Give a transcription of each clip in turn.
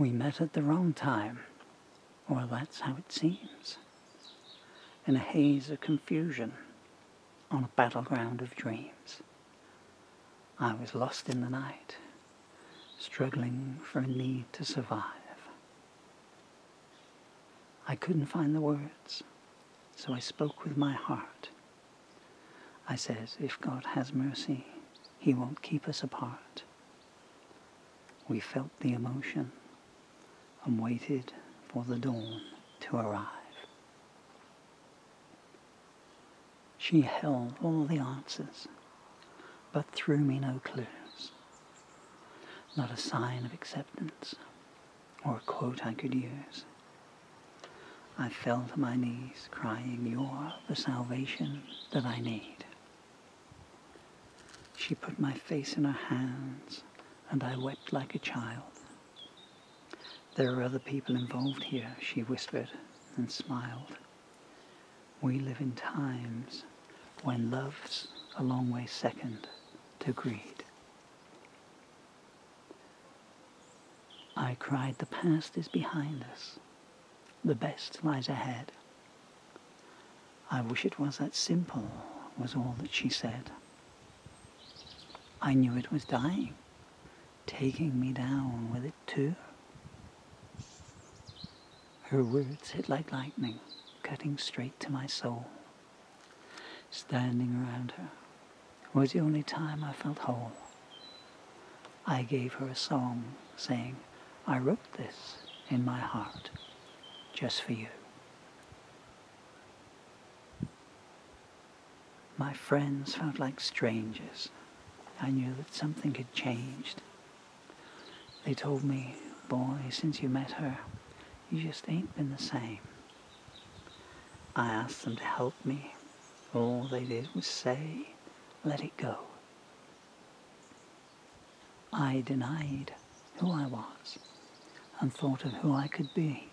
We met at the wrong time. Well, that's how it seems. In a haze of confusion, on a battleground of dreams. I was lost in the night, struggling for a need to survive. I couldn't find the words, so I spoke with my heart. I said, if God has mercy, he won't keep us apart. We felt the emotion and waited for the dawn to arrive. She held all the answers, but threw me no clues. Not a sign of acceptance or a quote I could use. I fell to my knees crying, You're the salvation that I need. She put my face in her hands and I wept like a child. There are other people involved here, she whispered and smiled. We live in times when love's a long way second to greed. I cried, the past is behind us. The best lies ahead. I wish it was that simple, was all that she said. I knew it was dying, taking me down with it too. Her words hit like lightning, cutting straight to my soul. Standing around her was the only time I felt whole. I gave her a song saying, I wrote this in my heart just for you. My friends felt like strangers. I knew that something had changed. They told me, boy, since you met her, you just ain't been the same. I asked them to help me. All they did was say, let it go. I denied who I was and thought of who I could be.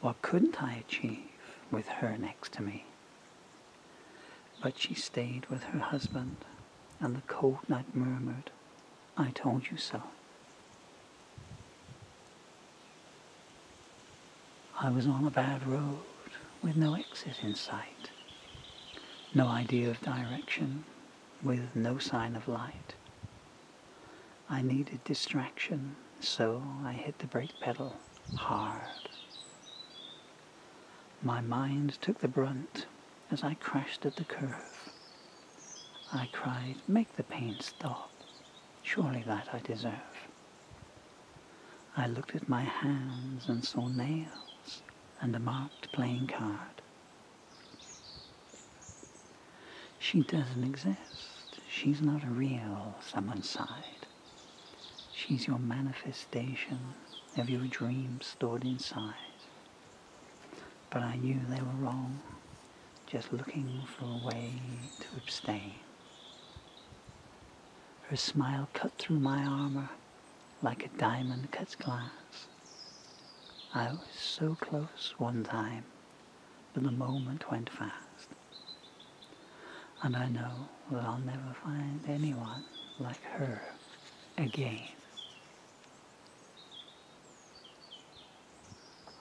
What couldn't I achieve with her next to me? But she stayed with her husband, and the cold night murmured, I told you so. I was on a bad road with no exit in sight, no idea of direction, with no sign of light. I needed distraction, so I hit the brake pedal hard. My mind took the brunt as I crashed at the curve. I cried, make the pain stop. Surely that I deserve. I looked at my hands and saw nails and a marked playing card. She doesn't exist. She's not a real someone side. She's your manifestation of your dreams stored inside. But I knew they were wrong, just looking for a way to abstain. Her smile cut through my armor like a diamond cuts glass. I was so close one time, but the moment went fast. And I know that I'll never find anyone like her again.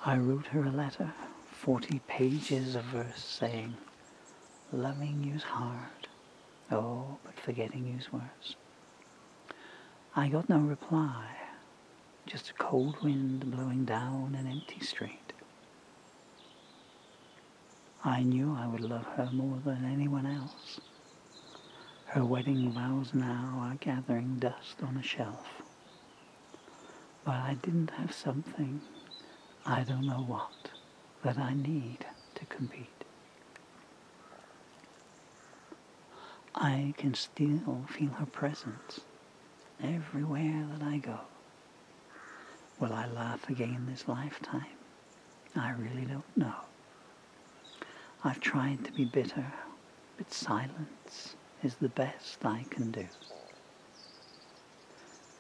I wrote her a letter, 40 pages of verse saying, loving you's hard, oh, but forgetting you's worse. I got no reply, just a cold wind blowing down an empty street. I knew I would love her more than anyone else. Her wedding vows now are gathering dust on a shelf. But I didn't have something, I don't know what, that I need to compete. I can still feel her presence everywhere that I go. Will I laugh again this lifetime? I really don't know. I've tried to be bitter, but silence is the best I can do.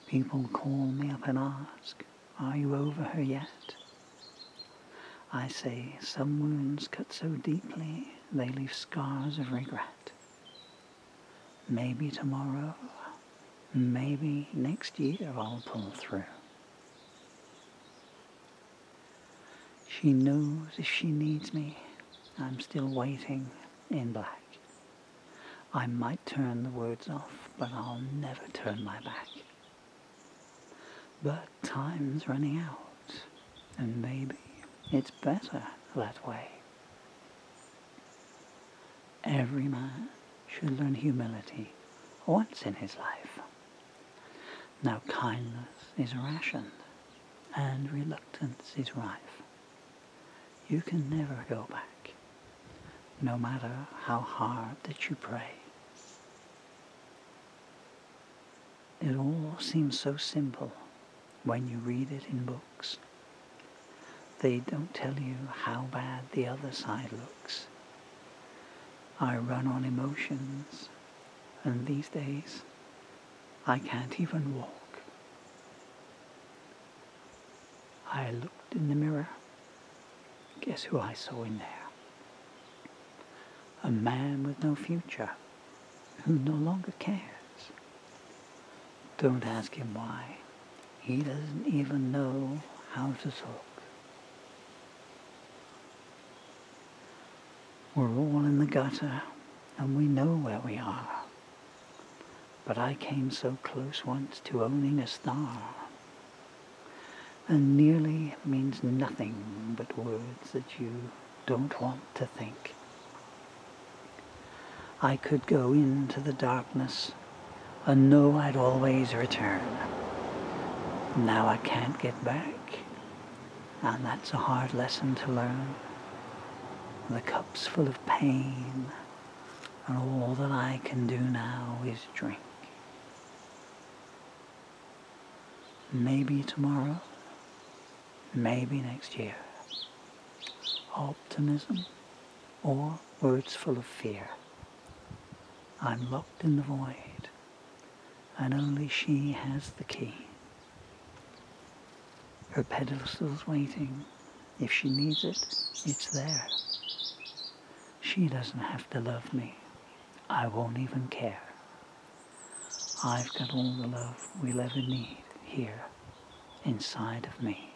People call me up and ask, are you over her yet? I say, some wounds cut so deeply they leave scars of regret. Maybe tomorrow, maybe next year I'll pull through. She knows if she needs me, I'm still waiting in black. I might turn the words off, but I'll never turn my back. But time's running out, and maybe it's better that way. Every man should learn humility once in his life. Now kindness is rationed, and reluctance is rife. You can never go back, no matter how hard that you pray. It all seems so simple when you read it in books. They don't tell you how bad the other side looks. I run on emotions, and these days I can't even walk. I looked in the mirror. Guess who I saw in there? A man with no future, who no longer cares. Don't ask him why. He doesn't even know how to talk. We're all in the gutter, and we know where we are. But I came so close once to owning a star. And nearly means nothing but words that you don't want to think. I could go into the darkness and know I'd always return. Now I can't get back, and that's a hard lesson to learn. The cup's full of pain, and all that I can do now is drink. Maybe tomorrow, maybe next year. Optimism or words full of fear. I'm locked in the void, and only she has the key. Her pedestal's waiting. If she needs it, it's there. She doesn't have to love me. I won't even care. I've got all the love we'll ever need here inside of me.